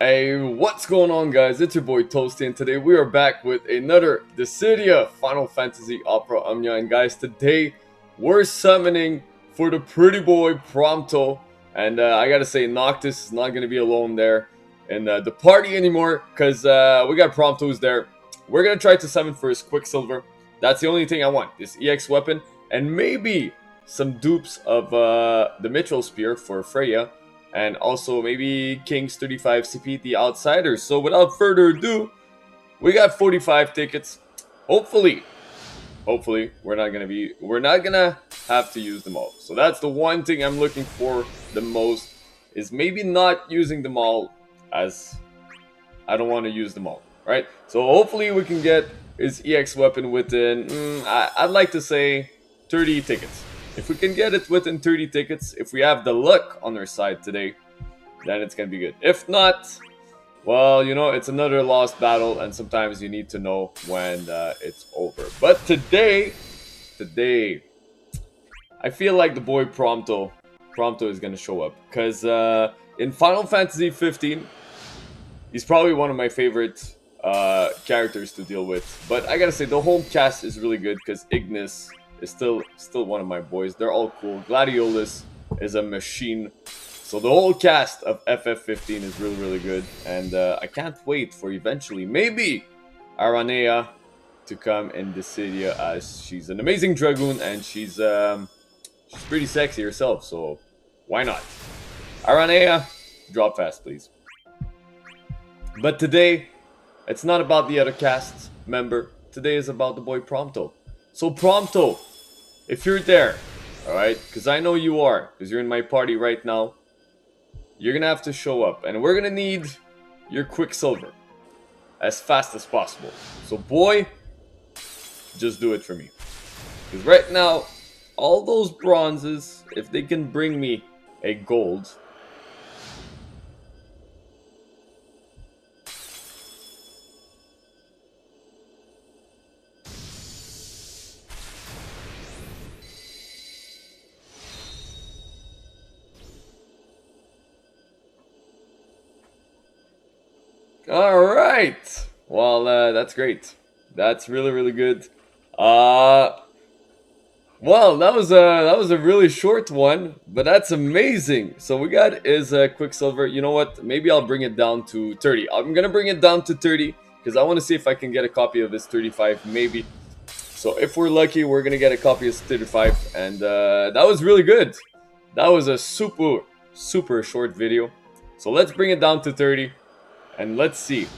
Hey, what's going on guys? It's your boy Tostyy and today we are back with another Dissidia Final Fantasy Opera Omnia and guys today we're summoning for the pretty boy Prompto and uh, I gotta say Noctis is not gonna be alone there in uh, the party anymore because uh, we got Prompto's there. We're gonna try to summon first Quicksilver. That's the only thing I want, this EX weapon and maybe some dupes of uh, the Mitchell Spear for Freya and also maybe King's 35 CP, the Outsiders. So without further ado, we got 45 tickets. Hopefully, hopefully we're not gonna be, we're not gonna have to use them all. So that's the one thing I'm looking for the most is maybe not using them all as I don't want to use them all, right? So hopefully we can get his EX weapon within, mm, I, I'd like to say 30 tickets. If we can get it within 30 tickets, if we have the luck on our side today, then it's gonna be good. If not, well, you know, it's another lost battle, and sometimes you need to know when uh, it's over. But today, today, I feel like the boy Prompto, Prompto is gonna show up. Because uh, in Final Fantasy 15, he's probably one of my favorite uh, characters to deal with. But I gotta say, the whole cast is really good, because Ignis is still still one of my boys. They're all cool. Gladiolus is a machine. So the whole cast of FF15 is really, really good. And uh, I can't wait for eventually, maybe, Aranea to come in Dissidia as she's an amazing Dragoon and she's um, she's pretty sexy herself. So why not? Aranea, drop fast, please. But today, it's not about the other cast member. Today is about the boy Prompto. So Prompto, if you're there, alright, because I know you are, because you're in my party right now, you're gonna have to show up, and we're gonna need your Quicksilver as fast as possible. So boy, just do it for me. Because right now, all those bronzes, if they can bring me a gold, All right. Well, uh, that's great. That's really, really good. Uh, well, that was a that was a really short one, but that's amazing. So we got is a Quicksilver. You know what? Maybe I'll bring it down to 30. I'm gonna bring it down to 30 because I want to see if I can get a copy of this 35, maybe. So if we're lucky, we're gonna get a copy of 35, and uh, that was really good. That was a super, super short video. So let's bring it down to 30. And let's see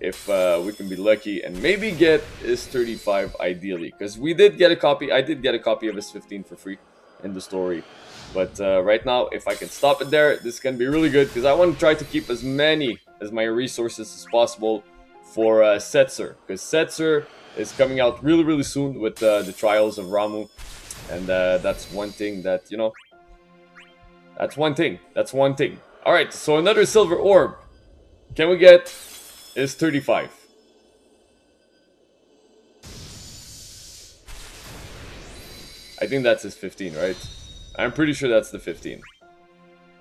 if uh, we can be lucky and maybe get his 35 ideally. Because we did get a copy. I did get a copy of his 15 for free in the story. But uh, right now, if I can stop it there, this can be really good. Because I want to try to keep as many as my resources as possible for uh, Setzer. Because Setzer is coming out really, really soon with uh, the Trials of Ramuh. And uh, that's one thing that, you know... That's one thing. That's one thing. Alright, so another Silver Orb. Can we get is 35? I think that's his 15, right? I'm pretty sure that's the 15.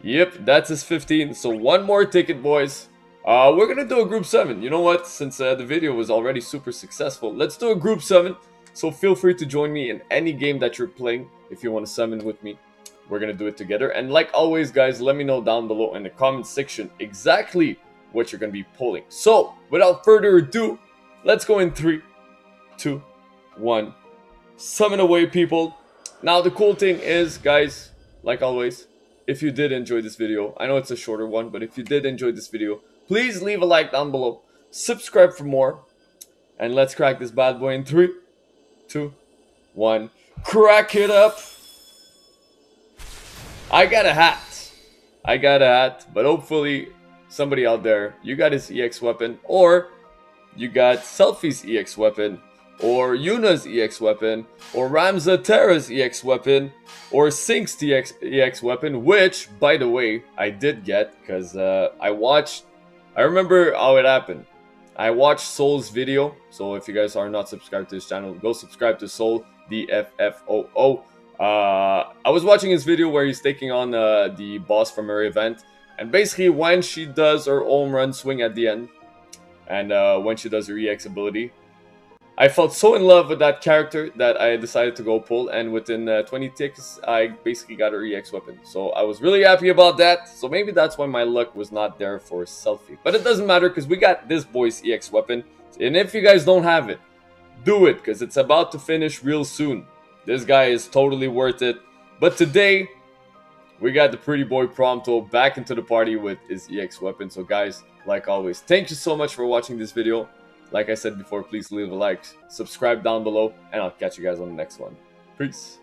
Yep, that's his 15. So one more ticket, boys. Uh, we're gonna do a group 7. You know what? Since uh, the video was already super successful, let's do a group 7. So feel free to join me in any game that you're playing if you want to summon with me. We're gonna do it together. And like always, guys, let me know down below in the comment section exactly what you're going to be pulling. So, without further ado, let's go in three, two, one. Summon away, people. Now, the cool thing is, guys, like always, if you did enjoy this video, I know it's a shorter one, but if you did enjoy this video, please leave a like down below. Subscribe for more. And let's crack this bad boy in three, two, one. Crack it up. I got a hat. I got a hat, but hopefully somebody out there, you got his EX weapon, or you got Selphie's EX weapon, or Yuna's EX weapon, or Ramza Terra's EX weapon, or Sync's EX, EX weapon, which, by the way, I did get, because uh, I watched, I remember how it happened. I watched Soul's video, so if you guys are not subscribed to his channel, go subscribe to Soul, D-F-F-O-O. Uh, I was watching his video where he's taking on uh, the boss from her event, And basically, when she does her home run swing at the end, and uh, when she does her EX ability, I felt so in love with that character that I decided to go pull, and within uh, 20 ticks, I basically got her EX weapon. So I was really happy about that. So maybe that's why my luck was not there for Selphie. But it doesn't matter because we got this boy's EX weapon. And if you guys don't have it, do it because it's about to finish real soon. This guy is totally worth it. But today, we got the pretty boy Prompto back into the party with his EX weapon. So guys, like always, thank you so much for watching this video. Like I said before, please leave a like, subscribe down below, and I'll catch you guys on the next one. Peace.